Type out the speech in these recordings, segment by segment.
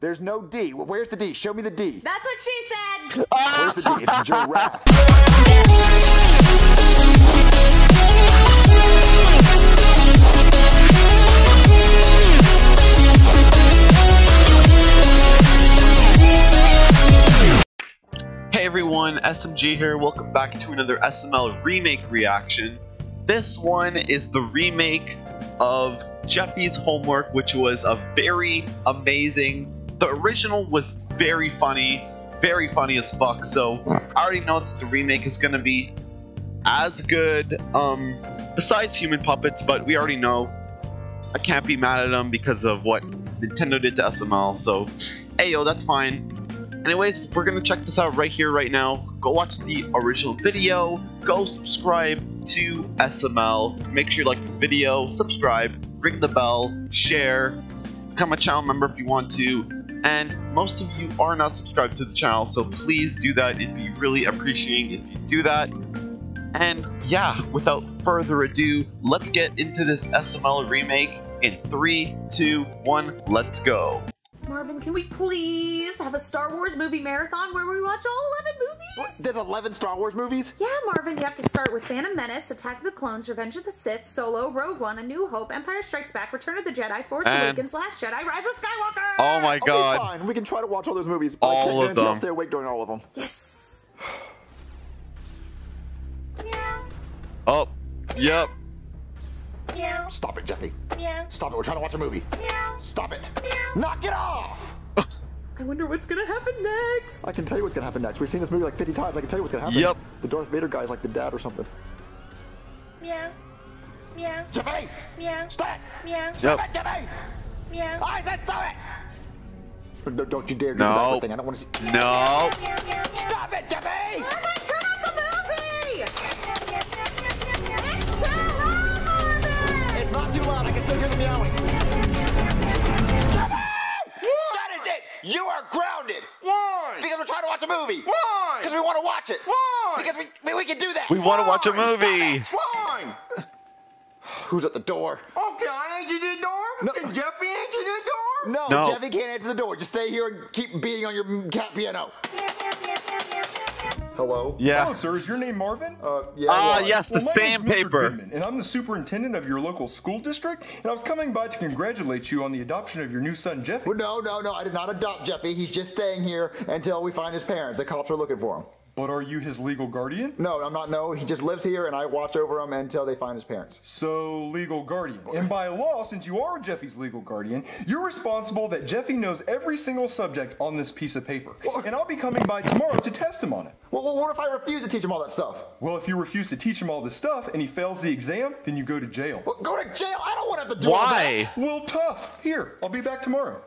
There's no D. Well, Where's the D? Show me the D. That's what she said. Where's the D? It's a giraffe. Hey everyone, SMG here. Welcome back to another SML remake reaction. This one is the remake of Jeffy's Homework, which was a very amazing. The original was very funny, very funny as fuck. So I already know that the remake is gonna be as good. Um, besides Human Puppets, but we already know. I can't be mad at them because of what Nintendo did to SML. So, hey yo, that's fine. Anyways, we're gonna check this out right here, right now. Go watch the original video. Go subscribe to SML. Make sure you like this video, subscribe, ring the bell, share, become a channel member if you want to. And most of you are not subscribed to the channel, so please do that. It'd be really appreciating if you do that. And yeah, without further ado, let's get into this SML remake in three, two, one, let's go. Marvin, can we please have a Star Wars movie marathon where we watch all 11 movies? There's 11 Star Wars movies? Yeah, Marvin, you have to start with Phantom Menace, Attack of the Clones, Revenge of the Sith, Solo, Rogue One, A New Hope, Empire Strikes Back, Return of the Jedi, Force And- Awakens, Last Jedi, Rise of Skywalker! Oh my Okay, god. fine. We can try to watch all those movies. But I All can't of guarantee I'll them. stay awake during all of them. Yes! Oh, yep. Stop it, Jeffy. Meow. Stop it. We're trying to watch a movie. Stop it. Knock it off! I wonder what's gonna happen next! I can tell you what's gonna happen next. We've seen this movie like 50 times. I can tell you what's gonna happen. Yep. The Darth Vader guy's like the dad or something. Meow. Meow. Jeffy! Meow. Stop it! Meow. Stop Yep. it, Jeffy! Meow. I said stop it! No, don't you dare do No. the diaper thing. I don't want to see. No. Meow. Meow. Stop it, Jeffy! Marvin, turn off the movie! Meow. Meow. Meow. Meow. It's too loud, Marvin! It's not too loud. I can still hear the meowing. Watch a movie! Why? Because we want to watch it! Why? Because we, we, we can do that! We want to watch a movie. Why? Who's at the door? Okay, I answered the door. No. Can Jeffy answer the door? No, No. Jeffy can't answer the door. Just stay here and keep beating on your cat piano. Hello? Yeah. Hello, sir. Is your name Marvin? Uh, yeah. Ah, well, yes, the Well, my sandpaper. Goodman, and I'm the superintendent of your local school district, and I was coming by to congratulate you on the adoption of your new son, Jeffy. Well, no, no, no. I did not adopt Jeffy. He's just staying here until we find his parents. The cops are looking for him. But are you his legal guardian? No, I'm not. No, he just lives here, and I watch over him until they find his parents. So, legal guardian. And by law, since you are Jeffy's legal guardian, you're responsible that Jeffy knows every single subject on this piece of paper. And I'll be coming by tomorrow to test him on it. Well, well, what if I refuse to teach him all that stuff? Well, if you refuse to teach him all this stuff and he fails the exam, then you go to jail. Well, go to jail. I don't want to have to do all that. Why? Well, tough. Here, I'll be back tomorrow.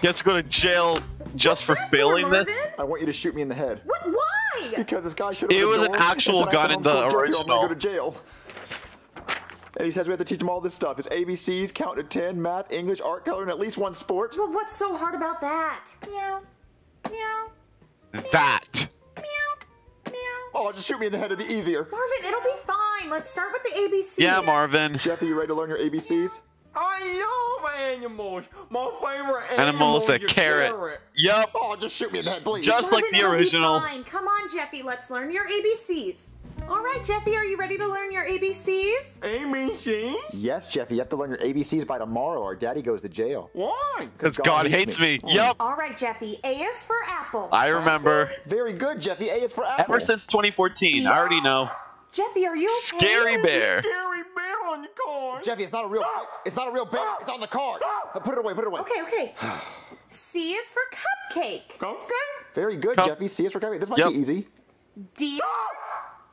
He has to go to jail just for What's for, failing this? I want you to shoot me in the head. What? Why? Because this guy should have It was an actual and gun have in the homeschool or I'm original. gonna go to jail. And he says we have to teach him all this stuff. His ABCs, count to 10, math, English, art, color, and at least one sport. Well, what's so hard about that? Meow. Meow. That. Meow. Meow. Oh, just shoot me in the head. It'd be easier. Marvin, it'll be fine. Let's start with the ABCs. Yeah, Marvin. Jeffy, you ready to learn your ABCs? I love animals. My favorite Animal is a carrot. Yup. Oh, just shoot me in the head, please. Just like the original. fine. Come on, Jeffy. Let's learn your ABCs. All right, Jeffy, are you ready to learn your ABCs? ABC? Yes, Jeffy, you have to learn your ABCs by tomorrow or daddy goes to jail. Why? Because God hates me. Oh. Yup. All right, Jeffy. A is for apple. I remember. Very good, Jeffy. A is for apple. Ever since 2014. I already know. Jeffy, are you okay? Scary bear. Scary bear on the car. Jeffy, it's not a real it's not a real bear. It's on the card. Put it away, put it away. Okay, okay. C is for cupcake. Okay. Very good, Cup- Jeffy. See, is for cupcake. This might Yep. be easy. D.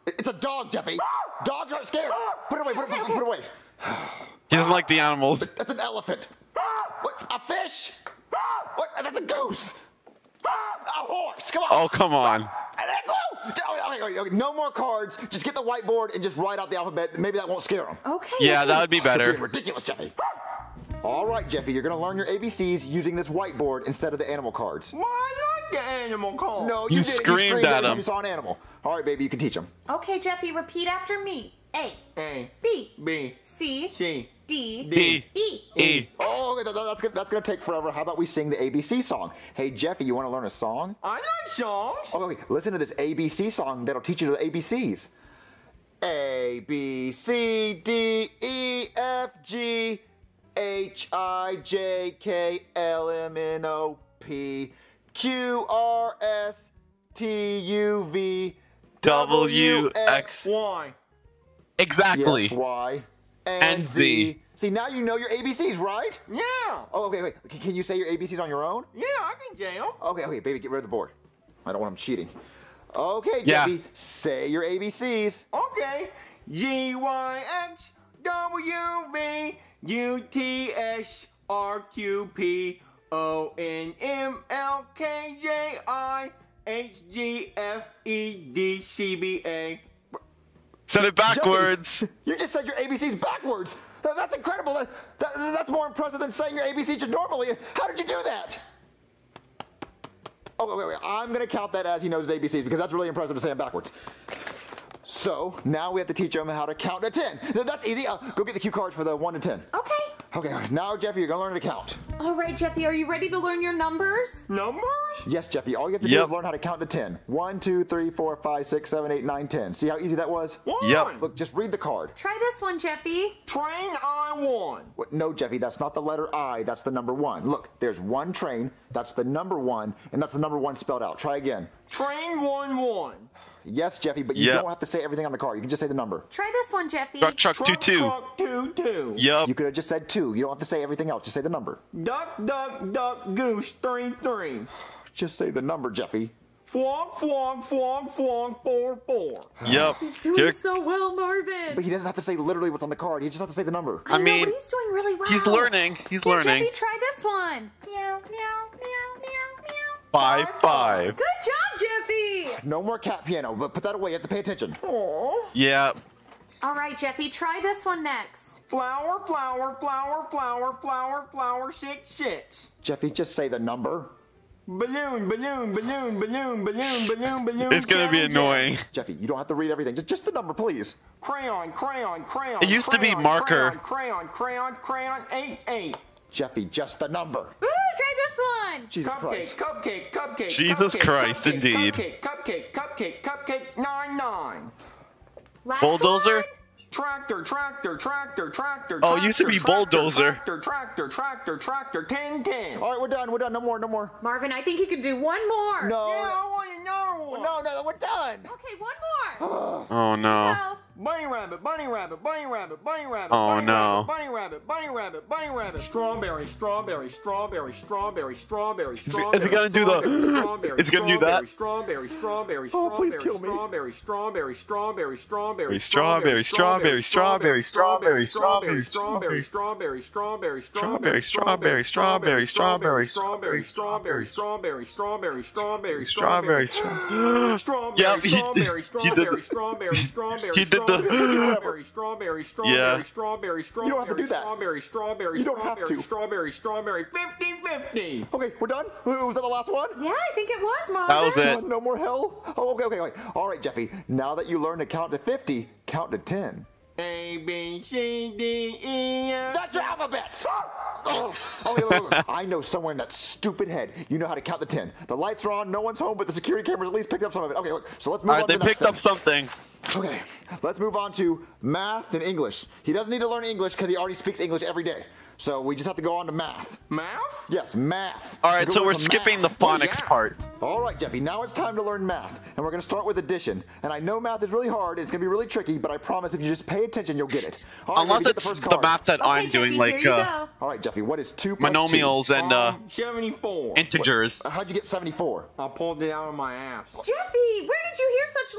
It's a dog, Jeffy. Dogs aren't scared. Put it away, put it, put it, put it away. He doesn't like the animals. That's an elephant. What? A fish? What? That's a goose. A horse. Come on. Oh, come on. And then glue. Okay, okay, okay, No more cards. Just get the whiteboard and just write out the alphabet. Maybe that won't scare them. Okay. Yeah, okay. that would be You're being better. ridiculous, Jeffy. All right, Jeffy, you're gonna learn your ABCs using this whiteboard instead of the animal cards. Why not the animal car? No, You you, did. screamed at every time him. You saw an animal. All right, baby, you can teach them. Okay, Jeffy, repeat after me. A. A, B. B, C. C, D, D. E. E. Oh, okay, that- that's gonna, that's gonna take forever. How about we sing the ABC song? Hey, Jeffy, you want to learn a song? I like songs. Oh, okay, listen to this ABC song that'll teach you the ABCs. A B C D E F G H I J K L M N O P Q R S T U V W X. Why? Exactly. Yes, Y And Z. See, now you know your ABCs, right? Yeah. Oh, okay, wait. Can- Can you say your ABCs on your own? Yeah, I can jail. Okay, okay, baby, get rid of the board. I don't want him cheating. Okay, Yeah. Jeffy, say your ABCs. Okay. G Y X W V U T S R Q P O N M L K J I H G F E D C B A. Said it backwards. Jeffy, you just said your ABCs backwards. Th- That's incredible. That, that- that's more impressive than saying your ABCs just normally. How did you do that? Oh, wait, wait, wait. I'm going to count that as he knows his ABCs because that's really impressive to say them backwards. So now we have to teach him how to count to 10. That's easy. Uh, go get the cue cards for the 1 to 10. Okay. Okay, now, Jeffy, you're going to learn to count. All right, Jeffy, are you ready to learn your numbers? Numbers? Yes, Jeffy. All you have to do is learn how to count to 10. 1, 2, 3, 4, 5, 6, 7, 8, 9, 10. See how easy that was? One. Yep. Look, just read the card. Try this one, Jeffy. Train I one. What- No, Jeffy, that's not the letter I, that's the number one. Look, there's one train, that's the number one, and that's the number one spelled out. Try again. Train one one. Yes, Jeffy, but you Yep. don't have to say everything on the card. You can just say the number. Try this one, Jeffy. Truck, truck, two, Truck two. truck two two. Yup. You could have just said two. You don't have to say everything else. Just say the number. Duck duck duck goose three three. Just say the number, Jeffy. Flog flog flog flog four four. Yup. He's doing Here- so well, Marvin. But he doesn't have to say literally what's on the card. He just has to say the number. I, know, mean, but he's doing really well. He's learning. He's Here, learning. Jeffy, try this one. meow, meow, meow, meow, meow. Five, five. Good job, Jeffy. No more cat piano, but put that away. You have to pay attention. Aw. Yeah. All right, Jeffy, try this one next. Flower flower flower flower flower flower six six. Jeffy, just say the number. Balloon balloon balloon balloon balloon balloon balloon. It's gonna be seven, seven. annoying. Jeffy, you don't have to read everything. Just, just the number, please. Crayon crayon crayon. It used to be marker. Crayon crayon crayon crayon eight eight. Jeffy, just the number. Ooh, try this one. Jesus Cupcake, Christ. cupcake, cupcake. Jesus cupcake, Christ, cupcake, indeed. Cupcake, cupcake, cupcake, cupcake, nine nine. Last Bulldozer? one. Tractor, tractor, tractor, tractor. Oh, it used to be tractor, bulldozer. Tractor, tractor, tractor, tractor, ten ten. All right, we're done. We're done. No more. No more. Marvin, I think he could do one more. No. Yeah, I want another one. No, no, we're done. Okay, one more. Oh no. Go. Bunny rabbit, bunny rabbit, bunny rabbit, bunny rabbit. Oh, bunny no. Rabbit, bunny rabbit, bunny rabbit, bunny rabbit. Strawberry, strawberry, strawberry, strawberry, strawberry, strawberry. is it gonna do the- strawberry, is it gonna do that? Strawberry, strawberry, Oh, please strawberry, kill me. strawberry, strawberry, strawberry, strawberry, Strawberry, strawberry, strawberry, strawberry, strawberry, strawberry, strawberry, strawberry, Strawberry, strawberry, strawberry, strawberry, strawberry, strawberry, strawberry, strawberry, strawberry, Strawberry. strawberry, stra- Yep, he- strawberry, he did strawberry, the- strawberry, strawberry, he did the- strawberry, strawberry, strawberry, Yeah. strawberry, strawberry, You don't have to do that. strawberry, strawberry, You don't have strawberry, to. strawberry, strawberry, 50-50. Okay, we're done. Was that the last one? Yeah, I think it was Marvin. That was it. Oh, no more hell? Oh, okay, okay, okay. All right, Jeffy. Now that you learned to count to 50, count to 10. A, B, C, D, E, F. That's your alphabet! Oh, okay, look, look, look. I know somewhere in that stupid head you know how to count to 10. The lights are on, no one's home, but the security cameras at least picked up some of it. Okay, look, so let's move All on to they the next picked up something. Okay, let's move on to math and English. He doesn't need to learn English because he already speaks English every day. So we just have to go on to math. Math? Yes, math. All right, so we're with skipping the math. phonics yeah. part. All right, Jeffy, now it's time to learn math. And we're going to start with addition. And I know math is really hard, it's going to be really tricky, but I promise if you just pay attention, you'll get it. All right, Unless Jeffy, get it's the, first the math that Okay, I'm Jeffy, doing, like uh. All right, Jeffy, what is 2 plus monomials and uh, Um, 74. integers. 2? How'd you get 74? I pulled it out of my ass. Jeffy, where did you hear such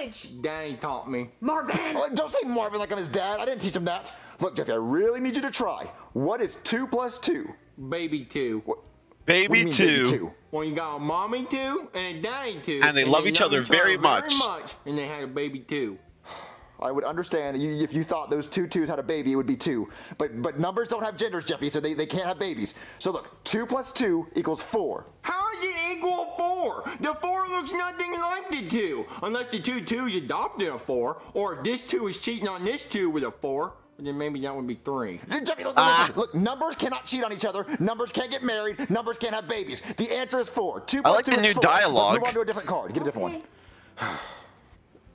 language? Daddy taught me. Marvin. Oh, don't say Marvin like I'm his dad. I didn't teach him that. Look, Jeffy, I really need you to try. What is 2 plus 2? Baby two. What Baby mean, two. two? Well, you got a mommy two and a daddy two. And they love each other very much. very much. And they had a baby two. I would understand if you thought those two twos had a baby, it would be two. But but numbers don't have genders, Jeffy, so they, they can't have babies. So look, two plus two equals four. How is it equal four? The four looks nothing like the two. Unless the two twos adopted a four, or if this two is cheating on this two with a four. Then maybe that would be three. Jeffy, look, Ah. look, numbers cannot cheat on each other. Numbers can't get married. Numbers can't have babies. The answer is four. Two I like two the new four. dialogue. Let's move on to a different card. Get a different one.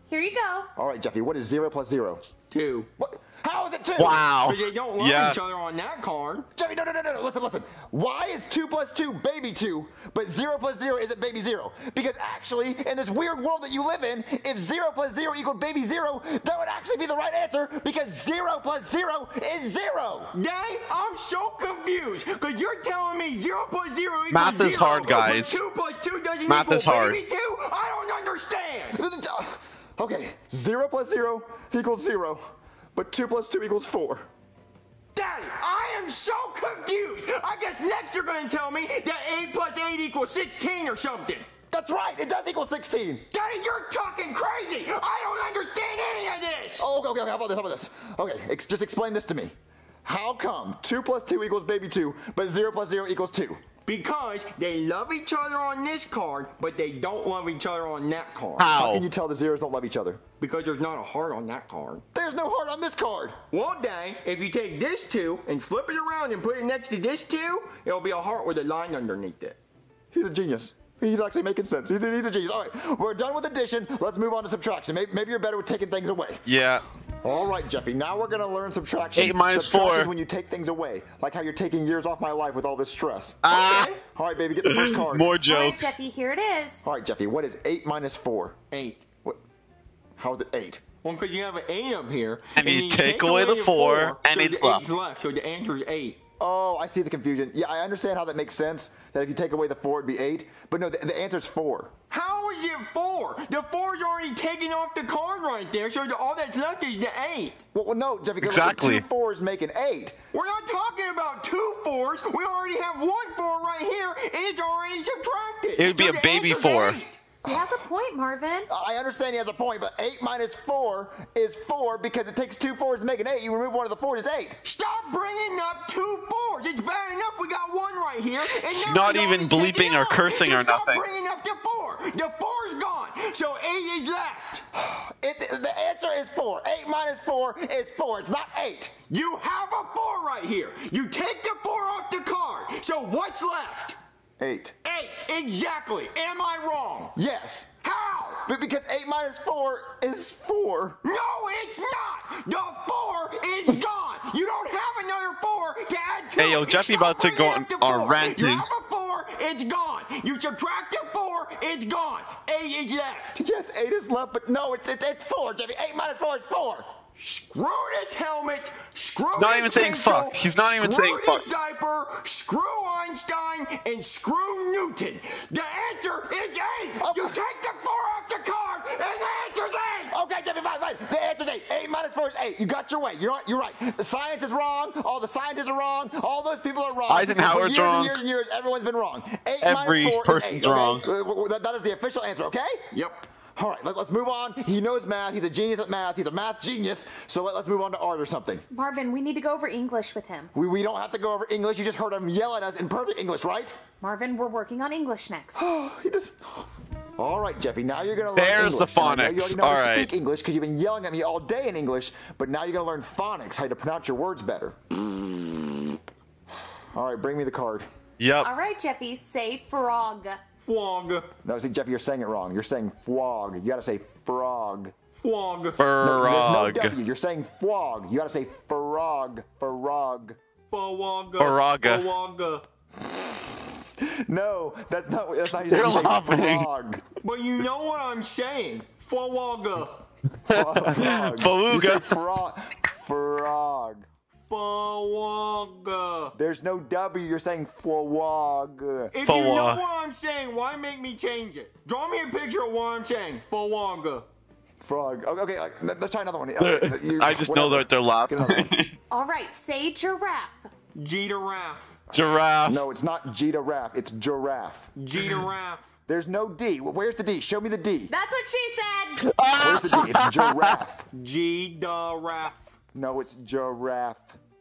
Here you go. All right, Jeffy, what is zero plus zero? Two. What? How is it two? Wow. Because they don't love Yeah. each other on that card. Jeffy, no, no, no, no, no, listen, listen. Why is 2 plus 2 baby 2, but 0 plus 0 isn't baby 0? Because actually, in this weird world that you live in, if 0 plus 0 equaled baby 0, that would actually be the right answer because 0 plus 0 is 0. Dang, I'm so confused. Because you're telling me 0 plus 0 equals Math is hard, guys. 2 plus 2 doesn't Math equal is hard. baby 2? I don't understand. Okay, 0 plus 0 equals 0, but 2 plus 2 equals 4. Daddy, I am so confused. I guess next you're going to tell me that 8 plus 8 equals 16 or something. That's right, it does equal 16. Daddy, you're talking crazy. I don't understand any of this. Oh, okay, okay, okay, how about this, how about this? Okay, ex- just explain this to me. How come 2 plus 2 equals baby 2, but 0 plus 0 equals 2? Because they love each other on this card, but they don't love each other on that card. How How? can you tell the zeros don't love each other? Because there's not a heart on that card. There's no heart on this card. Well, dang, if you take this two and flip it around and put it next to this two, it'll be a heart with a line underneath it. He's a genius. He's actually making sense. He's a, he's a genius. All right, we're done with addition. Let's move on to subtraction. Maybe, maybe you're better with taking things away. Yeah. All right, Jeffy. Now we're gonna learn subtraction. Eight Subtraction four. is when you take things away, like how you're taking years off my life with all this stress. Ah. Okay. All right, baby, get the first card. More jokes. All right, jokes. Jeffy, here it is. All right, Jeffy. What is eight minus four? Eight. What? How is it eight? Well, because you have an eight up here, And you then take away the four, and so it's the left. left. So the answer is eight. Oh, I see the confusion. Yeah, I understand how that makes sense. That if you take away the four, it'd be eight. But no, the, the answer's four. How is it four? The four's already taken off the card right there, so the, all that's left is the eight. Well, well no, Jeffy. 'cause Exactly. Two fours make an eight. We're not talking about two fours. We already have one four right here, and it's already subtracted. It would be So a baby four. eight. He has a point, Marvin. I understand he has a point, but eight minus four is four because it takes two fours to make an eight. You remove one of the fours, it's eight. Stop bringing up two fours. It's bad enough we got one right here. And now not even bleeping or cursing or or stop nothing. bringing up the four. The four's gone. So eight is left. It, the answer is four. Eight minus four is four. It's not eight. You have a four right here. You take the four off the card. So what's left? Eight. Eight. Exactly. Am I wrong? Yes. How? But because eight minus four is four. No, it's not. The four is gone. You don't have another four to add to. Hey, yo, it. Jeffy about to go on a ranting. You have a four, it's gone. You subtract the four, it's gone. Eight is left. Yes, eight is left, but no, it's it's, it's four, Jeffy. Eight minus four is four. Screw this helmet. Screw not this even saying pencil, fuck. He's not even screw saying this fuck. diaper. Screw Einstein and screw Newton. The answer is eight. You take the four off the card, and the answer's eight. Okay, Jeffy, fine, fine. The answer's eight. Eight minus four is eight. You got your way. You're right. You're right. The science is wrong. All the scientists are wrong. All those people are wrong. Eisenhower's For years wrong. And years and years, everyone's been wrong. Eight Every minus four person's is eight, okay? wrong. Uh, w- w- that- that is the official answer. Okay. Yep. All right. Let, us move on. He knows math. He's a genius at math. He's a math genius. So let, us move on to art or something. Marvin, we need to go over English with him. We, we don't have to go over English. You just heard him yell at us in perfect English, right? Marvin, we're working on English next. he just. All right, Jeffy. Now you're gonna learn There's the English. And I know You already know All to right. speak English because you've been yelling at me all day in English, but now you're gonna learn phonics, how to pronounce your words better. All right, bring me the card. Yep. All right, Jeffy, say frog. Flog. No, see, Jeffy, you're saying it wrong. You're saying flog. You gotta say frog. Flog. No, there's no W. You're saying flog. You gotta say frog. Frog. Fawaga. Faraga. Fawaga. No, that's not. That's not. You're laughing. frog. But you know what I'm saying. Fawaga. Frog. You say frog. Frog. Fawaga. There's no W. You're saying frog. If you know what I'm saying, why make me change it? Draw me a picture of what I'm saying. Fawaga. Frog. Okay, okay let- let's try another one. You- I just know that they're Get laughing. All right, say giraffe. G giraffe. Giraffe. No, it's not G giraffe. It's giraffe. G Giraffe. There's no D. Where's the D? Show me the D. That's what she said. Where's the D? It's giraffe. G giraffe. No, it's giraffe.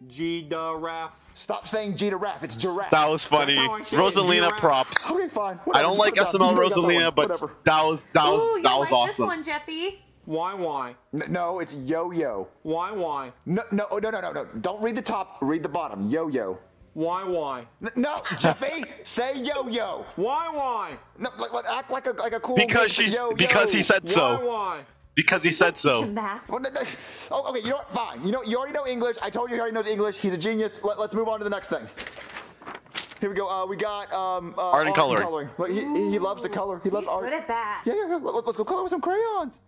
Giraffe. Stop saying giraffe. It's giraffe. That was funny. That's how I say it, Rosalina giraffe. props. Okay, fine. I don't like put it down. SML You already that Rosalina, but Whatever. that was that was Ooh, you that was like this one, Jeffy? Why, why? N- no, it's yo-yo. Why, why? No, no, oh, no, no, no, no. Don't read the top. Read the bottom. Yo-yo. Why, why? N- no, Jeffy, say yo-yo. Why, why? No, like, like, act like a like a cool. Because she's yo-yo. because he said Why, so. why? Because he said so. him that. Well, no, no. Oh, okay. You know what? Fine. You know, you already know English. I told you he already knows English. He's a genius. Let, us move on to the next thing. Here we go. Uh, we got um, uh, Art and coloring. Look, he, he he loves to color. He loves He's art. good at that. Yeah, yeah, yeah. Let, us go color with some crayons.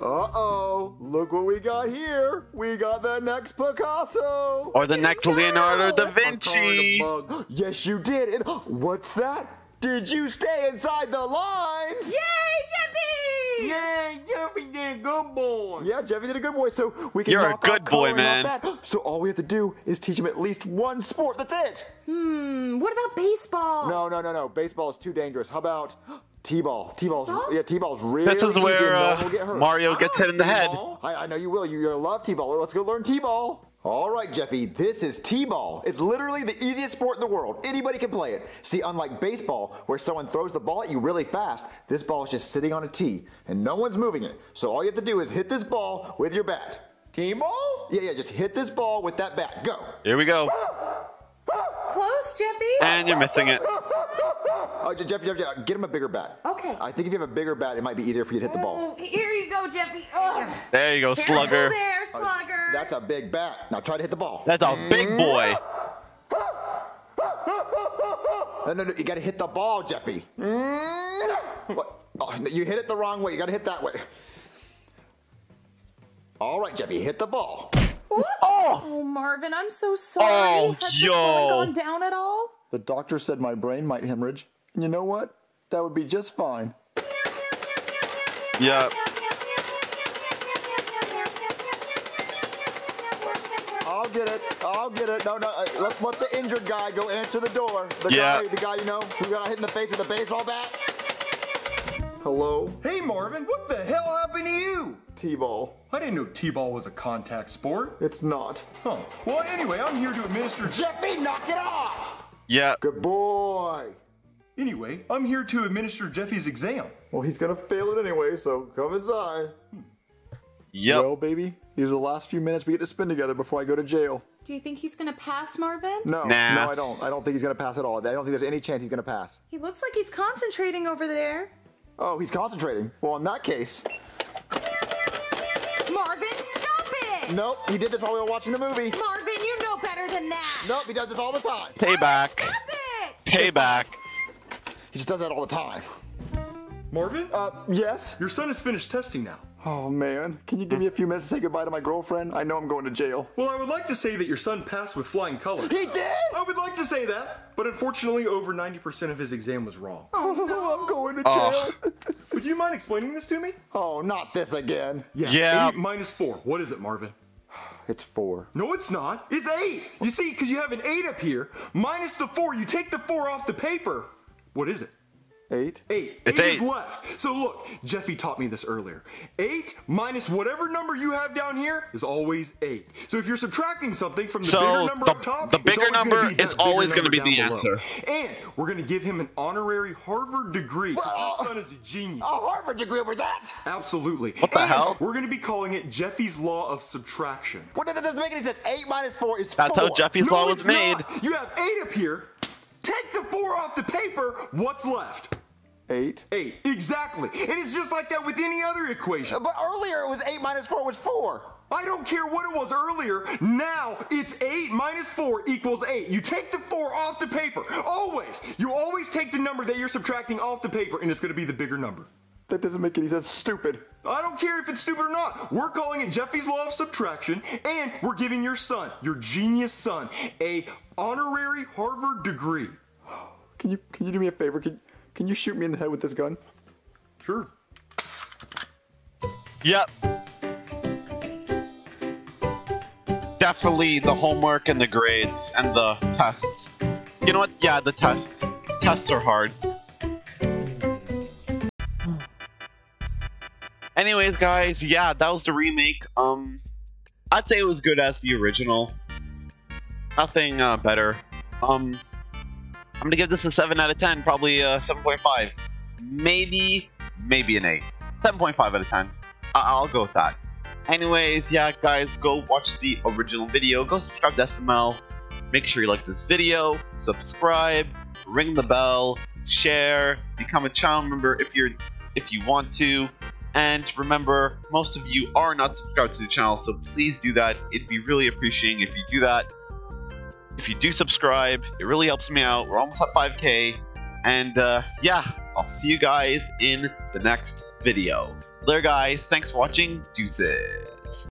Uh-oh. Look what we got here. We got the next Picasso. Or the next Leonardo da Vinci. Yes, you did. And, what's that? Did you stay inside the lines? Yay, Jeffy! Yay, Jeffy did a good boy. Yeah, Jeffy did a good boy, so we can You're a good boy, man. So all we have to do is teach him at least one sport. That's it. Hmm, what about baseball? No, no, no, no. Baseball is too dangerous. How about t-ball? T-ball's T-ball? yeah, t-ball's really This is easy and where uh, get. Mario gets hit in the head. T-ball. I, I know you will. You, you love t-ball. Let's go learn t-ball. All right, Jeffy. This is t-ball. It's literally the easiest sport in the world. Anybody can play it. See, unlike baseball, where someone throws the ball at you really fast, this ball is just sitting on a tee and no one's moving it. So all you have to do is hit this ball with your bat. T-ball? Yeah, yeah. Just hit this ball with that bat. Go. Here we go. Close, Jeffy. And you're missing it. Oh, Jeff, Jeff, Jeff, get him a bigger bat. Okay. I think if you have a bigger bat, it might be easier for you to hit the ball. Oh, here you go, Jeffy. Oh. There you go, Careful slugger. there, slugger. That's a big bat. Now try to hit the ball. That's a big mm-hmm. boy. No, no, no. You got to hit the ball, Jeffy. Mm-hmm. What? Oh, you hit it the wrong way. You got to hit that way. All right, Jeffy, hit the ball. Oh. oh, Marvin, I'm so sorry. Oh, Has yo. the swelling gone down at all? The doctor said my brain might hemorrhage. And you know what? That would be just fine. Yeah. I'll get it. I'll get it. No, no. Uh, let, let the injured guy go answer the door. The Yeah. guy, the guy you know who got hit in the face with a baseball bat. Hello, Hey Marvin, what the hell happened to you? T-ball. I didn't know T-ball was a contact sport. It's not. Huh. Well, anyway, I'm here to administer. Jeffy, knock it off. Yeah. Good boy. Anyway, I'm here to administer Jeffy's exam. Well, he's gonna fail it anyway, so come inside. Yep. Well, baby, these are the last few minutes we get to spend together before I go to jail. Do you think he's gonna pass, Marvin? No, Nah. no, I don't. I don't think he's gonna pass at all. I don't think there's any chance he's gonna pass. He looks like he's concentrating over there. Oh, he's concentrating. Well, in that case, Marvin, stop it! nope, he did this while we were watching the movie. Marvin, you know better than that. Nope, he does this all the time. Payback. Stop it! Payback. He just does that all the time. Marvin, Uh, yes. your son has finished testing now. Oh man, can you give me a few minutes to say goodbye to my girlfriend? I know I'm going to jail. Well, I would like to say that your son passed with flying colors. He did. I would like to say that, but unfortunately, over 90% of his exam was wrong. Oh, no. I'm going to Oh. jail. Would you mind explaining this to me? Oh, not this again. Yeah. Eight minus four. What is it, Marvin? It's four. No, it's not. It's eight. You see, because you have an eight up here, minus the four. You take the four off the paper. What is it? Eight. Eight. It's is eight. is left. So look, Jeffy taught me this earlier. Eight minus whatever number you have down here is always eight. So if you're subtracting something from the So, bigger number the- up top, the it's bigger always gonna number be that is always gonna be down the below. answer. And we're gonna give him an honorary Harvard degree. Whoa. Your son is a genius. A Harvard degree over that? Absolutely. What the And hell? We're gonna be calling it Jeffy's Law of Subtraction. What? That doesn't make any sense. Eight minus four is That's four. how Jeffy's no, law was made. Not. You have eight up here. Take the four off the paper. What's left? Eight. Eight. Exactly. And it's just like that with any other equation. But earlier it was eight minus four was four. I don't care what it was earlier. Now it's 8 minus 4 equals 8. You take the 4 off the paper. Always. You always take the number that you're subtracting off the paper, and it's going to be the bigger number. That doesn't make any sense. Stupid. I don't care if it's stupid or not. We're calling it Jeffy's Law of Subtraction, and we're giving your son, your genius son, a honorary Harvard degree. Can you can you do me a favor? Can can you shoot me in the head with this gun? Sure. Yep. Definitely the homework and the grades and the tests. You know what? Yeah, the tests. Tests are hard. Anyways, guys, yeah, that was the remake. Um, I'd say it was good as the original. Nothing uh, better. Um, I'm gonna give this a 7 out of 10, probably uh, a 7.5. Maybe, maybe an 8. 7.5 out of 10. I- I'll go with that. Anyways, yeah, guys, go watch the original video. Go subscribe to SML. Make sure you like this video, subscribe, ring the bell, share, become a channel member if you're if you want to. And remember, most of you are not subscribed to the channel, so please do that. It'd be really appreciating if you do that. If you do subscribe, it really helps me out. We're almost at 5k. And uh, yeah, I'll see you guys in the next video. There, guys. Thanks for watching. Deuces.